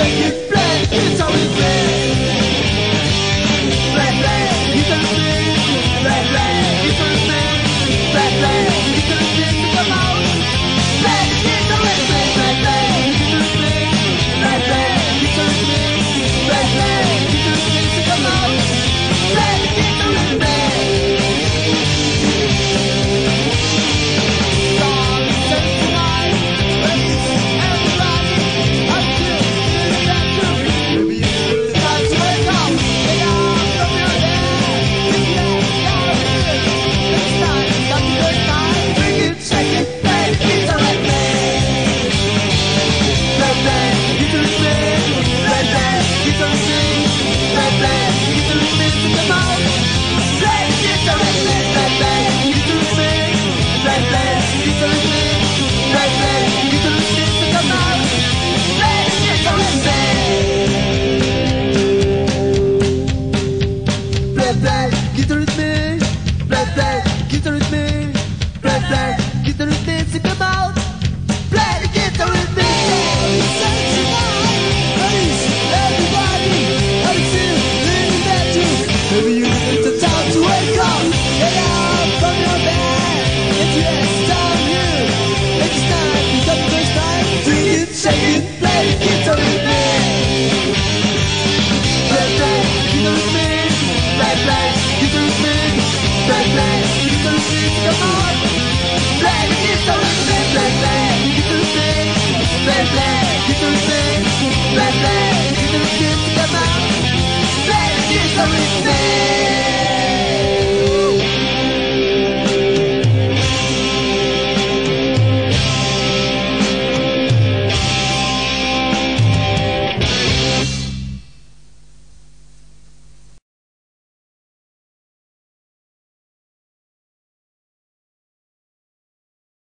say you